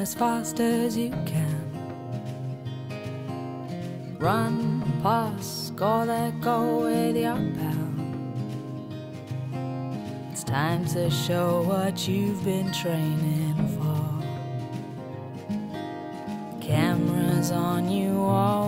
as fast as you can. Run, pass, score that goal with your pal. It's time to show what you've been training for. Cameras on you, always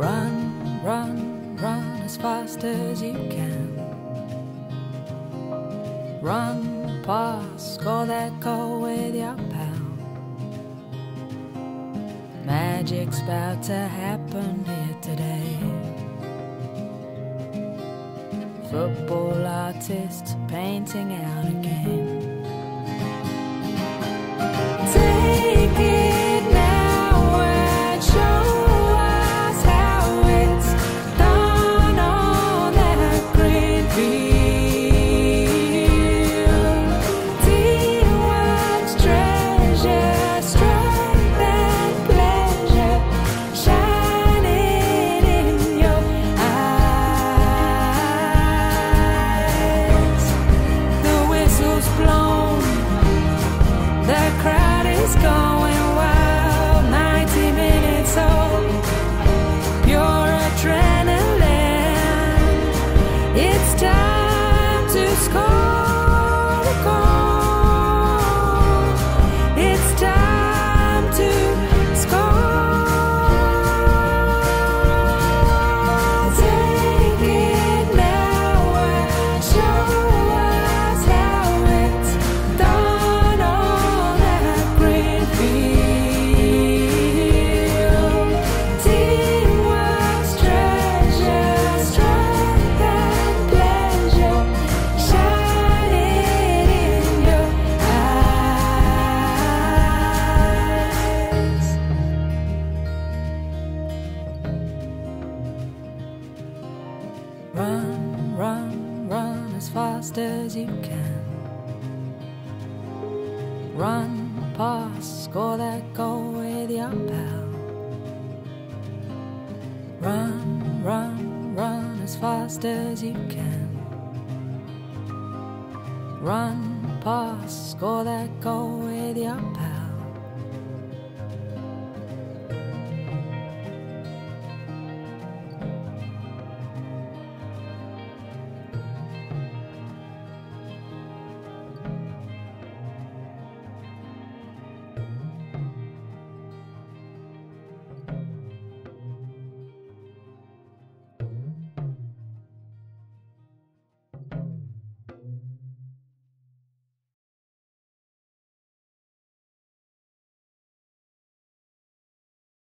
Run, run, run as fast as you can. Run, pass, score that goal with your pal. Magic's about to happen here today. Football artists painting out a fast as you can. Run, pass, score that goal with your pal. Run, run, run as fast as you can. Run, pass, score that goal with your pal.